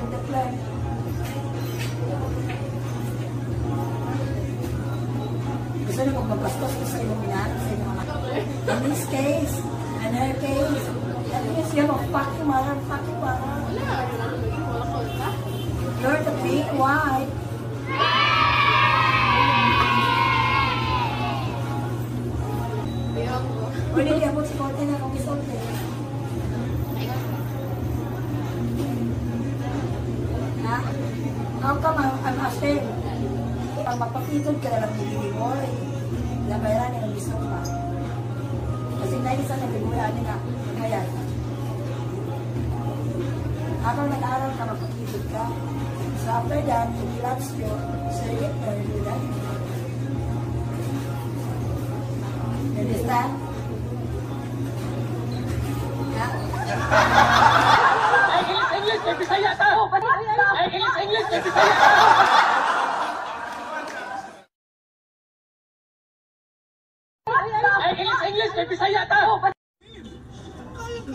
in the plant. Gusto na magbagastos ko sa iyong minahal, sa iyong anak. In this case, in her case, at least you know, fuck you, mother, fuck you, mother. Wala, wala, wala, wala. You're the big wife. Pwede kaya po si Kote na kung gusto Come I'm, I'm ashamed? Ang mapapitod ka lang hindi mo eh. Labayaran niya ng isot pa. Kasi na isa na bigula niya na kaya. Habang nag-aaral ka, mapapitod ka. So after that, you get married with that. You understand?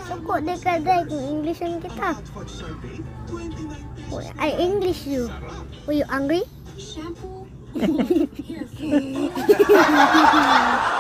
Cukup dekat dengan English yang kita. Oh, I English you. Are you angry? Shampoo.